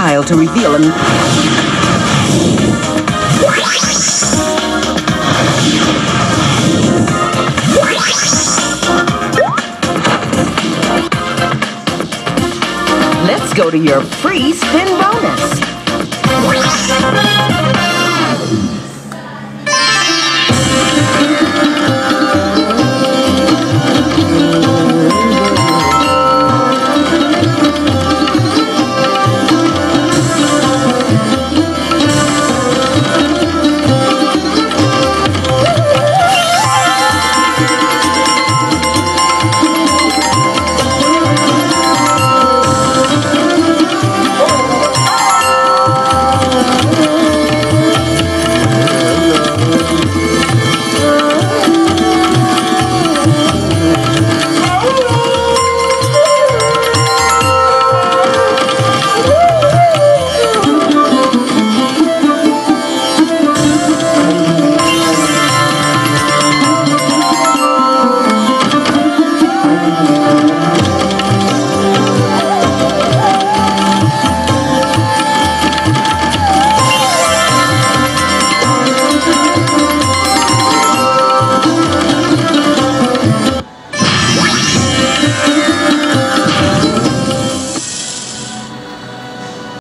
tile to reveal him. Let's go to your free spin.